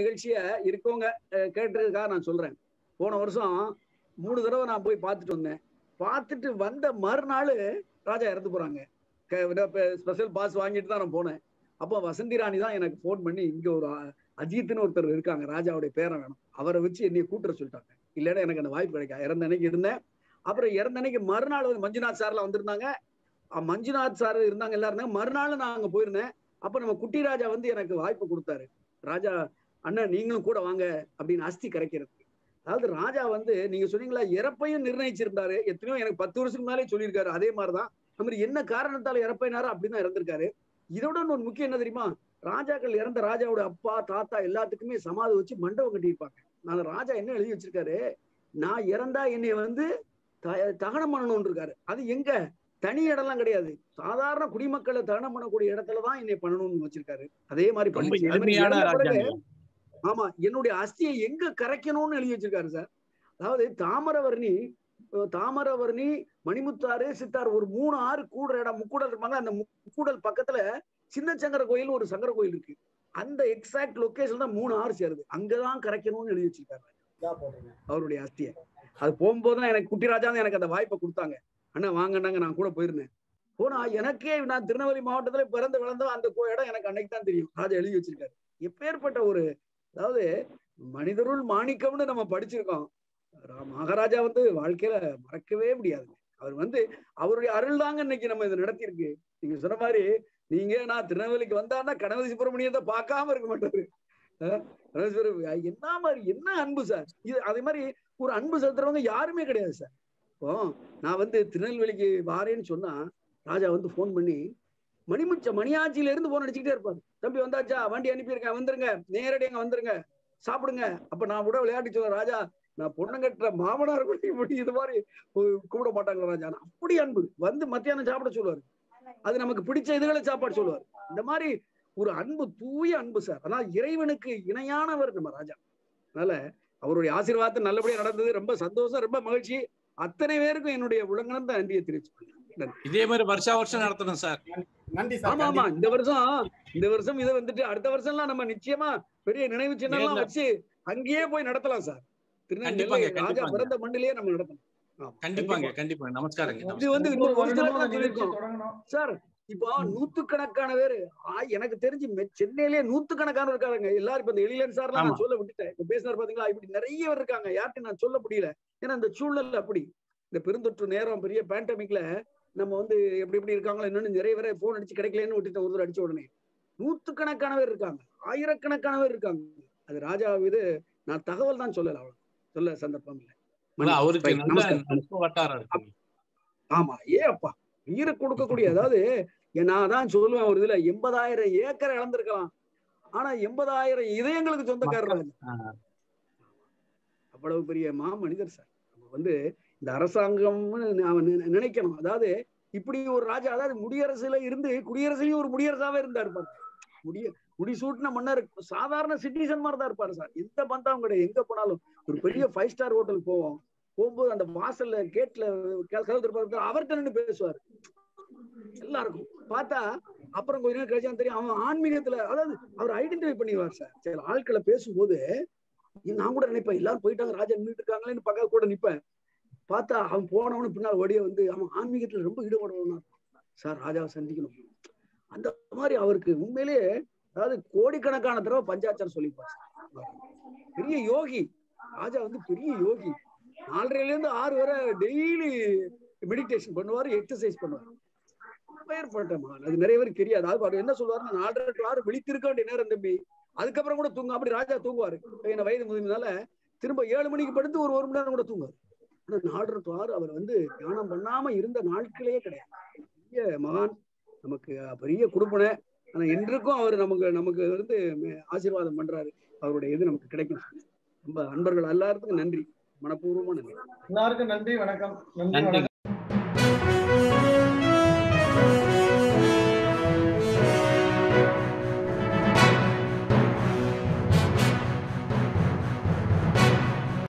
நிகழ்ச்சிய இருக்கவங்க அஹ், நான் சொல்றேன். போன வருஷம் மூணு தடவை நான் போய் பார்த்துட்டு வந்தேன். பார்த்துட்டு வந்த மறுநாள் ராஜா இறந்து போறாங்க. ஸ்பெஷல் பாஸ் வாங்கிட்டு தான் நான் போனேன். அப்போ வசந்தி ராணி தான் எனக்கு ஃபோன் பண்ணி இங்க ஒரு அஜித்னு ஒருத்தர் இருக்காங்க ராஜாவுடைய பேரை வேணும். அவரை வச்சு என்னைய கூட்டுற சொல்லிட்டாங்க. இல்லைன்னா எனக்கு அந்த வாய்ப்பு கிடைக்கா இறந்த அன்னைக்கு இருந்தேன். அப்புறம் இறந்த அன்னைக்கு மறுநாள் வந்து மஞ்சுநாத் சார்லாம் வந்திருந்தாங்க. மஞ்சுநாத் சார் இருந்தாங்க எல்லாரும் இருந்தாங்க. மறுநாள் நான் அங்க போயிருந்தேன். அப்ப நம்ம குட்டி ராஜா வந்து எனக்கு வாய்ப்பு கொடுத்தாரு. ராஜா அண்ணன் நீங்களும் கூட வாங்க அப்படின்னு அஸ்தி கரைக்கிறது. அதாவது ராஜா வந்து நீங்க சொன்னீங்களா இறப்பையும் நிர்ணயிச்சிருந்தாரு. எத்தனையோ எனக்கு பத்து வருஷத்துக்கு முன்னாலே சொல்லியிருக்காரு அதே மாதிரிதான். மாதிரி என்ன காரணத்தால இறப்பைனாரோ அப்படிதான் இறந்திருக்காரு. இதோட இன்னொரு முக்கியம் என்ன தெரியுமா? ராஜாக்கள் இறந்த ராஜாவோட அப்பா தாத்தா எல்லாத்துக்குமே சமாதி வச்சு மண்டபம் கட்டியிருப்பாங்க. நான் ராஜா என்ன எழுதி வச்சிருக்காரு? நான் இறந்தா என்னை வந்து த- தகனம் பண்ணணும்னு இருக்காரு அது எங்க? தனி இடம்லாம் கிடையாது. சாதாரண குடிமக்களை தகனம் பண்ணக்கூடிய இடத்துல தான் என்னை பண்ணணும்னு வச்சிருக்காரு. அதே மாதிரி ஆமா என்னுடைய அஸ்தியை எங்க கரைக்கணும்னு எழுதி வச்சிருக்காரு சார். அதாவது தாமரவர்ணி தாமரவர்ணி மணிமுத்தாறு சித்தார் ஒரு மூணு ஆறு கூடுற இடம் முக்கூடல் இருப்பாங்க. அந்த முக்கூடல் பக்கத்துல சின்ன சங்கர கோயில் ஒரு சங்கர கோயில் இருக்கு. அந்த எக்ஸாக்ட் லொகேஷன் தான் மூணு ஆறு சேருது. அங்கதான் கரைக்கணும்னு எழுதி வச்சிருக்காரு. அவருடைய அஸ்தியை. அது போகும்போது தான் எனக்கு குட்டிராஜா தான் எனக்கு அந்த வாய்ப்பை கொடுத்தாங்க. அண்ணா வாங்கன்னாங்க நான் கூட போயிருந்தேன். போனா எனக்கே நான் திருநெல்வேலி மாவட்டத்துல பிறந்து வளர்ந்த அந்த இடம் எனக்கு அன்னைக்கு தான் தெரியும். ராஜா எழுதி வச்சிருக்காரு. எப்பேற்பட்ட ஒரு அதாவது மனிதருள் மாணிக்கம்னு நம்ம படிச்சிருக்கோம். மகாராஜா வந்து வாழ்க்கையில மறக்கவே முடியாது அவர் வந்து அவருடைய அருள் தாங்க இன்னைக்கு நம்ம இதை நடத்தியிருக்கு. நீங்க சொன்ன மாதிரி நீங்க நான் திருநெல்வேலிக்கு வந்தான்னா கணபதி சுப்பிரமணியத்தை பார்க்காம இருக்க மாட்டாரு. அஹ் என்ன மாதிரி என்ன அன்பு சார்? இது அதே மாதிரி ஒரு அன்பு செலுத்துறவங்க யாருமே கிடையாது சார். இப்போ நான் வந்து திருநெல்வேலிக்கு வாரேன்னு சொன்னா ராஜா வந்து போன் பண்ணி மணிமுச்ச மணியாச்சியில இருந்து போன் அடிச்சுக்கிட்டே இருப்பாரு. தம்பி வந்தாச்சா? வண்டி அனுப்பியிருக்கேன். வந்துருங்க. நேரடியாக வந்துருங்க. சாப்பிடுங்க. அப்ப நான் கூட விளையாட்டு சொல்றேன் ராஜா நான் பொண்ணுங்கட்டுற மாமனார் கூட இப்படி இது மாதிரி கூப்பிட மாட்டாங்களா ராஜா? அப்படி அன்பு. வந்து மத்தியானம் சாப்பிட சொல்லுவாரு. அது நமக்கு பிடிச்ச இதுகளை சாப்பாடு சொல்லுவார். இந்த மாதிரி ஒரு அன்பு தூய அன்பு சார். ஆனா இறைவனுக்கு இணையானவர் நம்ம ராஜா. அதனால அவருடைய ஆசீர்வாதம் நல்லபடியா நடந்தது. ரொம்ப சந்தோஷம் ரொம்ப மகிழ்ச்சி. அத்தனை பேருக்கும் என்னுடைய உலகணந்த நன்றியை தெரிவிச்சு இதே மாதிரி வருஷா வருஷம் நடத்தணும் சார். நன்றி சார். ஆமா ஆமா. இந்த வருஷம் இந்த வருஷம் இதை வந்துட்டு அடுத்த வருஷம் எல்லாம் நம்ம நிச்சயமா பெரிய நினைவு சின்னம்லாம் நேர்ல. வச்சு அங்கேயே போய் நடத்தலாம் சார். திருநெல்வேலி கண்டிப்பாங்க, ராஜா கண்டிப்பாங்க. பிறந்த மண்ணிலேயே நம்ம நடத்தலாம் கண்டிப்பாங்க நமஸ்காரங்க இது. வந்து சார் இப்போ நூத்துக்கணக்கான பேரு ஆ, எனக்கு தெரிஞ்சு சென்னையிலேயே நூத்துக்கணக்கான இருக்காங்க எல்லாரும் இப்ப இந்த எழிலன் சார். நான் சொல்ல விட்டுட்டேன். இப்ப பேசினார் பாத்தீங்களா? இப்படி நிறைய பேர் இருக்காங்க. யார்ட்டும் நான் சொல்ல முடியல. ஏன்னா இந்த சூழல் அப்படி. இந்த பெருந்தொற்று நேரம் பெரிய பேண்டமிக்ல நம்ம வந்து எப்படி எப்படி இருக்காங்களோ இன்னொன்னு நிறைய பேரை போன் அடிச்சு கிடைக்கலன்னு விட்டுட்டேன் ஒரு அடிச்ச உடனே நூத்துக்கணக்கான பேர் இருக்காங்க ஆயிரக்கணக்கான பேர் இருக்காங்க. அது ராஜா இது நான் தகவல் தான் சொல்லல அவ்வளவு சொல்ல சந்தர்ப்பம் இல்லை. அவருக்கு ஆமா ஏ அப்பா உயிரை கொடுக்கக்கூடிய அதாவது நான் தான் சொல்லுவேன் ஒரு இதுல எண்பதாயிரம் ஏக்கரை இழந்திருக்கலாம். ஆனா எண்பதாயிரம் இதயங்களுக்கு சொந்தக்காரர். அவ்வளவு பெரிய மா மனிதர் சார். நம்ம வந்து இந்த அரசாங்கம்னு அவன் நினைக்கணும். அதாவது இப்படி ஒரு ராஜா அதாவது முடியரசுல இருந்து குடியரசுலயும் ஒரு முடியரசாவே இருந்தாரு பாரு. முடிய முடிசூட்டின மன்னர் சாதாரண சிட்டிசன் மாதிரி தான் இருப்பாரு சார். எந்த பந்தாவும் கிடையாது. எங்க போனாலும் ஒரு பெரிய ஃபைவ் ஸ்டார் ஹோட்டல் போவோம். போகும்போது அந்த வாசல்ல கேட்ல கதவு திருப்பாரு அவர்கிட்ட நின்று பேசுவாரு. எல்லாருக்கும். பார்த்தா அப்புறம் கொஞ்ச நேரம் கழிச்சா தெரியும் அவன் ஆன்மீகத்துல அதாவது அவர் ஐடென்டிஃபை பண்ணிடுவார் சார். சில ஆட்களை பேசும்போது நான் கூட நினைப்பேன் எல்லாரும் போயிட்டாங்க ராஜா நின்றுட்டு இருக்காங்களேன்னு பக்கம் கூட நிப்பேன். பார்த்தா அவன் போனவனு பின்னால் ஓடிய வந்து அவன் ஆன்மீகத்துல ரொம்ப ஈடுபடுவானா சார் ராஜாவை சந்திக்கணும். அந்த மாதிரி அவருக்கு உண்மையிலேயே அதாவது கோடிக்கணக்கான தடவை பஞ்சாச்சாரம் சொல்லிப்பாரு பெரிய யோகி. ராஜா வந்து பெரிய யோகி. நாலரைல இருந்து ஆறு வரை டெய்லி மெடிடேஷன் பண்ணுவாரு எக்ஸசைஸ் பண்ணுவாரு. பெயர்பட்ட அது நிறைய பேருக்கு தெரியாது. அது அவர் என்ன சொல்லுவாருன்னா நாலரை டு ஆறு விழித்திருக்க வேண்டிய நேரம் தம்பி. அதுக்கப்புறம் கூட தூங்க. அப்படி ராஜா தூங்குவாரு. என்ன வயது முதல்னால திரும்ப ஏழு மணிக்கு படுத்து ஒரு ஒரு மணி நேரம் கூட தூங்குவார். ஆனா அவர் வந்து தியானம் பண்ணாம இருந்த நாட்களே கிடையாது. பெரிய மகான் நமக்கு பெரிய குடும்பனை ஆனா இன்றைக்கும் அவர் நமக்கு நமக்கு வந்து ஆசீர்வாதம் பண்றாரு. அவருடைய இது நமக்கு கிடைக்கும் ரொம்ப அன்பர்கள் எல்லாத்துக்கும் நன்றி. மனப்பூர்வமா நன்றி. எல்லாருக்கும் நன்றி வணக்கம். நன்றி.